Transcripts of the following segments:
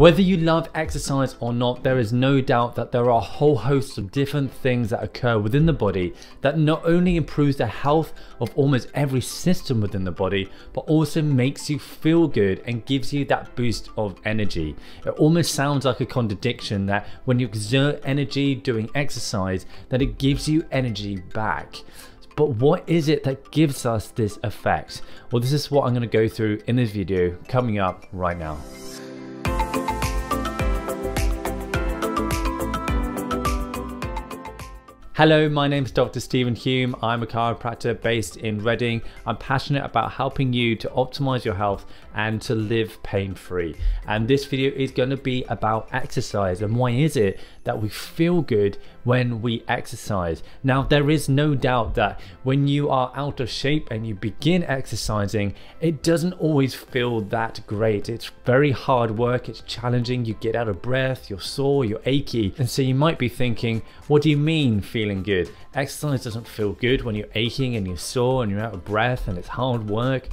Whether you love exercise or not, there is no doubt that there are a whole host of different things that occur within the body that not only improves the health of almost every system within the body, but also makes you feel good and gives you that boost of energy. It almost sounds like a contradiction that when you exert energy doing exercise, that it gives you energy back. But what is it that gives us this effect? Well, this is what I'm going to go through in this video coming up right now. Hello, my name is Dr. Steven Hulme. I'm a chiropractor based in Reading. I'm passionate about helping you to optimize your health and to live pain free. And this video is going to be about exercise and why is it that we feel good when we exercise. Now, there is no doubt that when you are out of shape and you begin exercising, it doesn't always feel that great. It's very hard work, it's challenging, you get out of breath, you're sore, you're achy. And so you might be thinking, what do you mean feeling good? Exercise doesn't feel good when you're aching and you're sore and you're out of breath and it's hard work.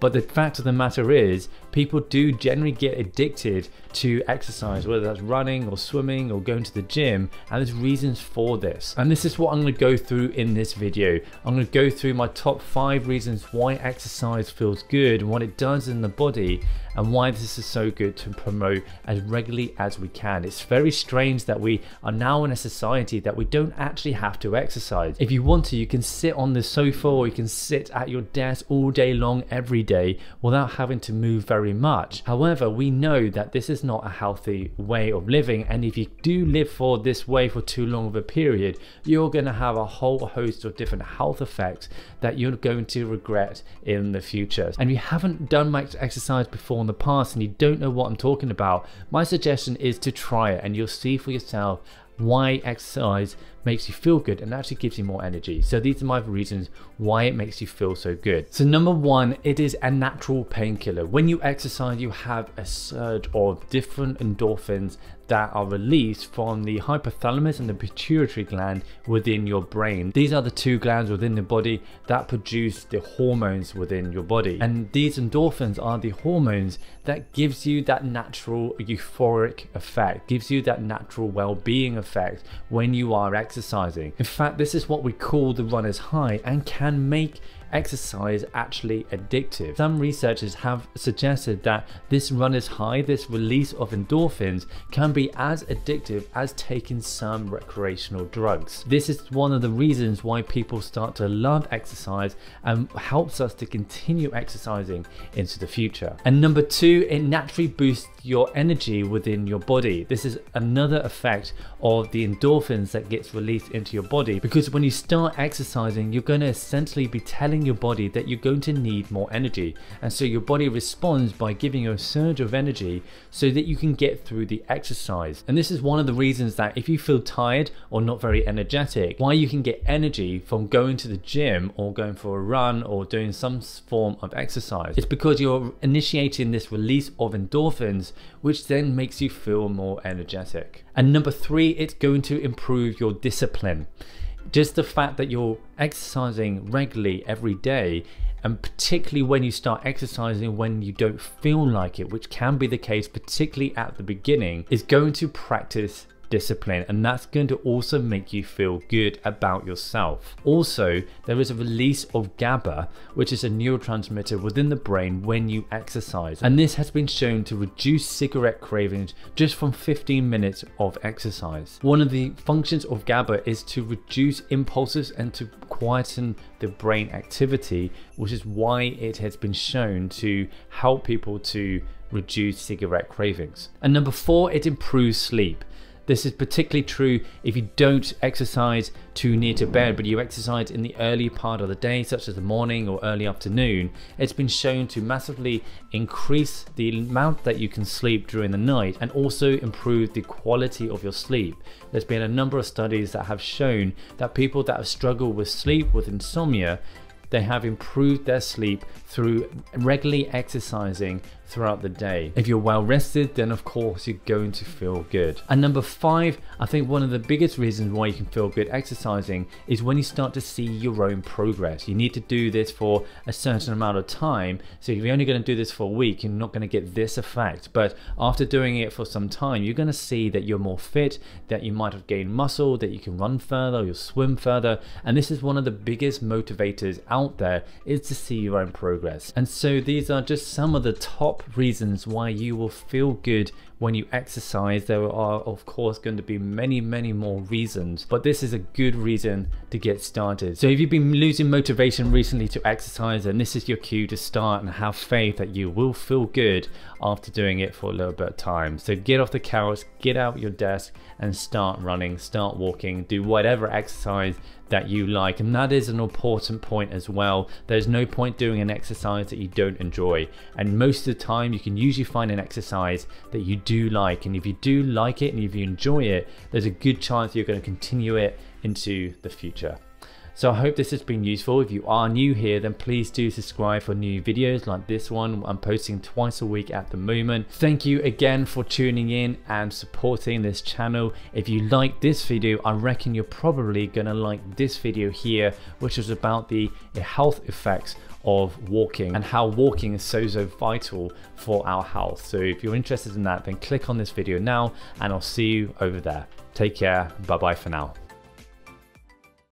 But the fact of the matter is, people do generally get addicted to exercise, whether that's running or swimming or going to the gym, and there's reasons for this. And this is what I'm going to go through in this video. I'm going to go through my top five reasons why exercise feels good and what it does in the body, and why this is so good to promote as regularly as we can. It's very strange that we are now in a society that we don't actually have to exercise. If you want to, you can sit on the sofa or you can sit at your desk all day long every day without having to move very much. However, we know that this is not a healthy way of living, and if you do live for this way for too long of a period, you're going to have a whole host of different health effects that you're going to regret in the future. And if you haven't done much exercise before in the past and you don't know what I'm talking about, my suggestion is to try it and you'll see for yourself why exercise makes you feel good and actually gives you more energy. So these are my reasons why it makes you feel so good. So number one, it is a natural painkiller. When you exercise, you have a surge of different endorphins that are released from the hypothalamus and the pituitary gland within your brain. These are the two glands within the body that produce the hormones within your body. And these endorphins are the hormones that gives you that natural euphoric effect, gives you that natural well-being effect when you are exercising exercising. In fact, this is what we call the runner's high and can make exercise actually addictive. Some researchers have suggested that this runner's high, this release of endorphins, can be as addictive as taking some recreational drugs. This is one of the reasons why people start to love exercise and helps us to continue exercising into the future. And number two, it naturally boosts your energy within your body. This is another effect of the endorphins that gets released into your body because when you start exercising, you're going to essentially be telling telling your body that you're going to need more energy. And so your body responds by giving you a surge of energy so that you can get through the exercise. And this is one of the reasons that if you feel tired or not very energetic, why you can get energy from going to the gym or going for a run or doing some form of exercise. It's because you're initiating this release of endorphins, which then makes you feel more energetic. And number three, it's going to improve your discipline just the fact that you're exercising regularly every day and particularly when you start exercising when you don't feel like it which can be the case particularly at the beginning is going to practice discipline and that's going to also make you feel good about yourself. Also, there is a release of GABA, which is a neurotransmitter within the brain when you exercise. And this has been shown to reduce cigarette cravings just from 15 minutes of exercise. One of the functions of GABA is to reduce impulses and to quieten the brain activity, which is why it has been shown to help people to reduce cigarette cravings. And number four, it improves sleep. This is particularly true if you don't exercise too near to bed, but you exercise in the early part of the day, such as the morning or early afternoon. It's been shown to massively increase the amount that you can sleep during the night and also improve the quality of your sleep. There's been a number of studies that have shown that people that have struggled with sleep, with insomnia, they have improved their sleep through regularly exercising throughout the day. If you're well rested, then of course you're going to feel good. And number five, I think one of the biggest reasons why you can feel good exercising is when you start to see your own progress. You need to do this for a certain amount of time. So if you're only going to do this for a week, you're not going to get this effect. But after doing it for some time, you're going to see that you're more fit, that you might have gained muscle, that you can run further, you'll swim further. And this is one of the biggest motivators out there is to see your own progress. And so these are just some of the top reasons why you will feel good when you exercise. There are, of course, going to be many, many more reasons, but this is a good reason to get started. So if you've been losing motivation recently to exercise, and this is your cue to start and have faith that you will feel good after doing it for a little bit of time. So get off the couch, get out your desk and start running, start walking, do whatever exercise that you like. And that is an important point as well. There's no point doing an exercise that you don't enjoy. And most of the time, you can usually find an exercise that you do like. And if you do like it and if you enjoy it, there's a good chance you're going to continue it into the future. So I hope this has been useful. If you are new here, then please do subscribe for new videos like this one. I'm posting twice a week at the moment. Thank you again for tuning in and supporting this channel. If you like this video, I reckon you're probably gonna like this video here, which is about the health effects of walking and how walking is so so vital for our health so if you're interested in that then click on this video now and I'll see you over there take care bye bye for now